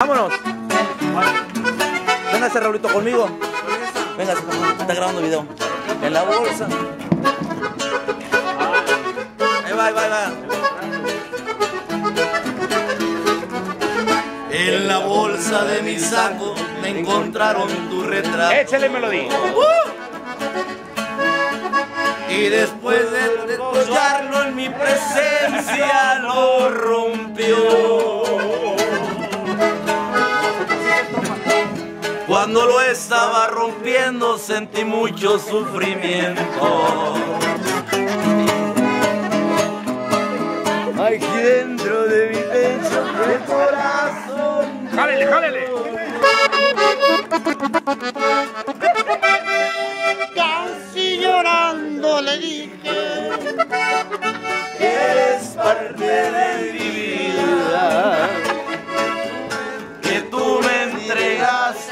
Vámonos. Véngase, Raulito, conmigo. Véngase, está grabando video. En la bolsa. Ahí va, ahí va, ahí va. En la bolsa de mi saco me encontraron tu retrato. Échale melodía. Y después de descollarlo en mi presencia lo rompió. Cuando lo estaba rompiendo sentí mucho sufrimiento. Aquí dentro de mi pecho, el corazón. Jálele, jálele.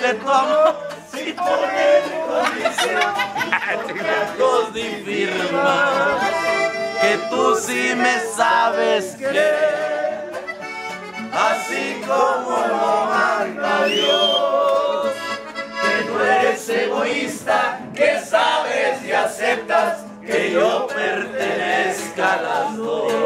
Entregaste tu amor sin poner condición. di firma. Que tú sí me sabes que así como lo manda Dios. Que no eres egoísta, que sabes y aceptas que yo pertenezca a las dos.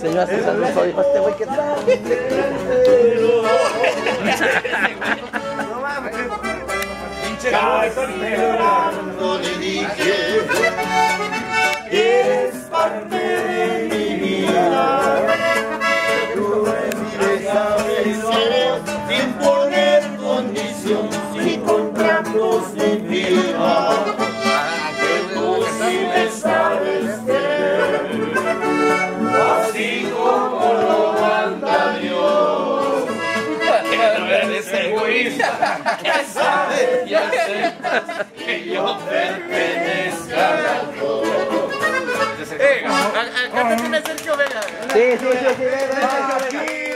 Señor, se saludó, dijo este güey que Llorando le dije Eres parte de mi vida. Tú me sabes Sin poner condición Sin contratos sin firma Que tú sí Que sabes y aceptas Que yo pertenezca a todos Sí, sí, sí, sí, ven, ven, ven.